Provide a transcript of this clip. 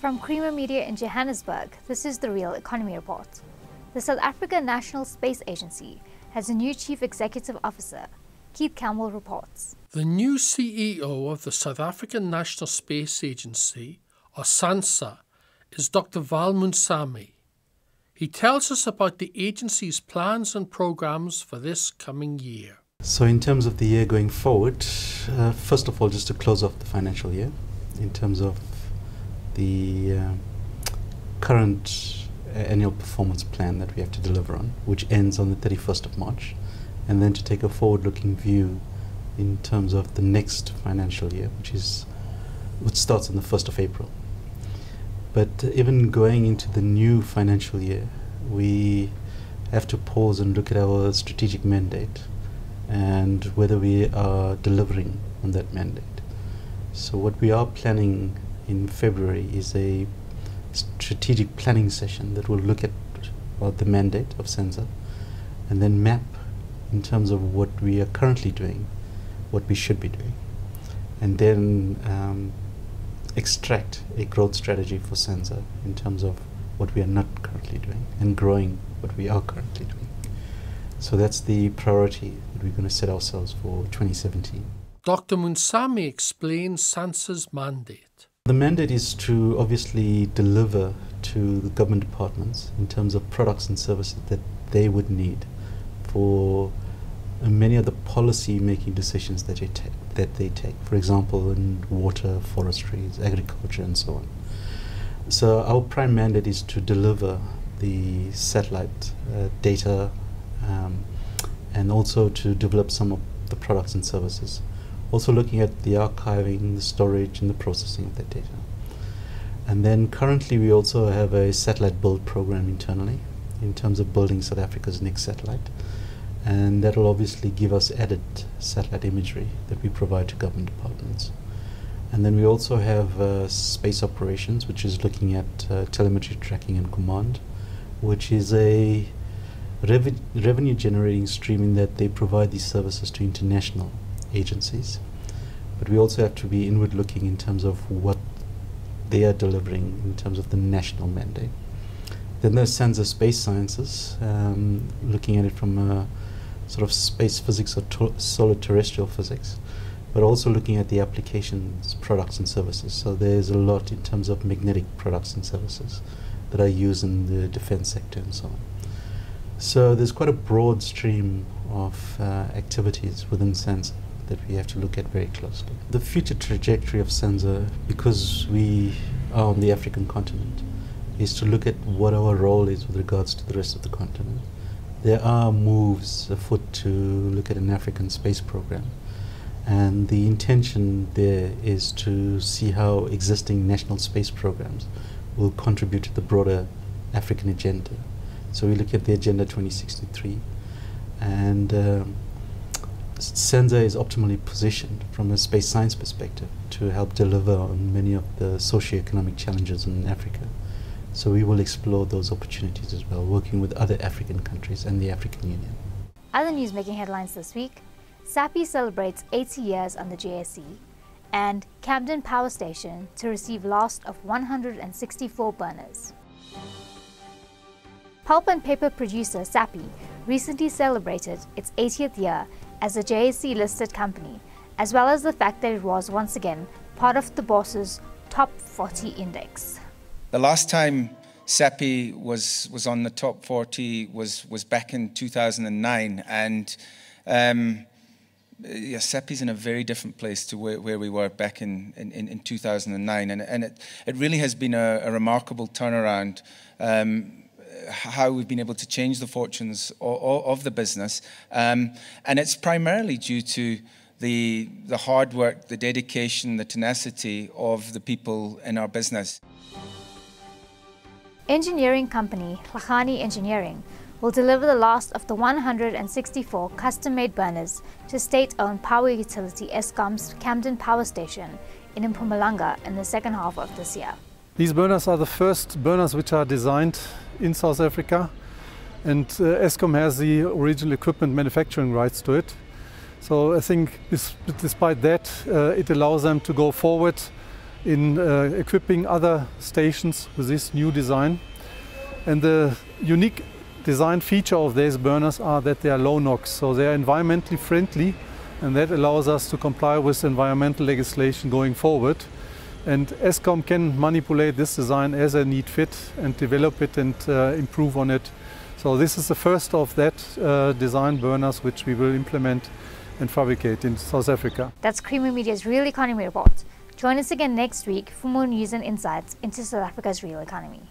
Creamer Media in Johannesburg, this is the Real Economy Report. The South African National Space Agency has a new Chief Executive Officer. Keith Campbell reports. The new CEO of the South African National Space Agency, or SANSA, is Dr. Val Munsami. He tells us about the agency's plans and programs for this coming year. So, in terms of the year going forward, uh, first of all, just to close off the financial year, in terms of the uh, current annual performance plan that we have to deliver on, which ends on the 31st of March, and then to take a forward looking view in terms of the next financial year, which is which starts on the 1st of April. But even going into the new financial year, we have to pause and look at our strategic mandate and whether we are delivering on that mandate. So, what we are planning in February is a strategic planning session that will look at well, the mandate of SANSA and then map in terms of what we are currently doing, what we should be doing, and then um, extract a growth strategy for SANSA in terms of what we are not currently doing and growing what we are currently doing. So that's the priority that we're going to set ourselves for 2017. Dr. Munsami explains SANSA's mandate. The mandate is to obviously deliver to the government departments in terms of products and services that they would need for uh, many of the policy making decisions that that they take. For example, in water, forestry, agriculture, and so on. So, our prime mandate is to deliver the satellite uh, data um, and also to develop some of the products and services. Also, looking at the archiving, the storage, and the processing of that data. And then currently, we also have a satellite build program internally in terms of building South Africa's next satellite and that will obviously give us added satellite imagery that we provide to government departments. And then we also have uh, space operations, which is looking at uh, telemetry tracking and command, which is a rev- revenue generating stream in that they provide these services to international agencies. But we also have to be inward looking in terms of what they are delivering in terms of the national mandate. Then there's SANSA Space Sciences, um, looking at it from a sort of space physics or to- solar terrestrial physics, but also looking at the applications, products, and services. So there's a lot in terms of magnetic products and services that are used in the defense sector and so on. So there's quite a broad stream of uh, activities within SANSA that we have to look at very closely. The future trajectory of SANSA, because we are on the African continent, is to look at what our role is with regards to the rest of the continent there are moves afoot to look at an African space program. And the intention there is to see how existing national space programs will contribute to the broader African agenda. So we look at the Agenda 2063, and um, SANSA is optimally positioned from a space science perspective to help deliver on many of the socio-economic challenges in Africa. So we will explore those opportunities as well, working with other African countries and the African Union. Other news making headlines this week Sappi celebrates 80 years on the JSE, and Camden Power Station to receive last of 164 burners. Pulp and paper producer Sappi recently celebrated its 80th year as a JSE listed company, as well as the fact that it was once again part of the Bourse's top 40 index. The last time Sappi was was on the top 40 was was back in 2009, and um, yeah, Sappi's in a very different place to where, where we were back in, in, in 2009, and, and it, it really has been a, a remarkable turnaround. Um, how we've been able to change the fortunes of, of the business, um, and it's primarily due to the the hard work, the dedication, the tenacity of the people in our business. Engineering company Hlakani Engineering will deliver the last of the 164 custom-made burners to state-owned power utility Eskom's Camden Power Station in Mpumalanga in the second half of this year. These burners are the first burners which are designed in South Africa and uh, Eskom has the original equipment manufacturing rights to it. So I think despite that, uh, it allows them to go forward in uh, equipping other stations with this new design. And the unique design feature of these burners are that they are low NOx, so they are environmentally friendly and that allows us to comply with environmental legislation going forward. And Eskom can manipulate this design as a need fit and develop it and uh, improve on it. So this is the first of that uh, design burners which we will implement and fabricate in South Africa. That's Creamer Media's Real Economy Report. Join us again next week for more news and insights into South Africa's real economy.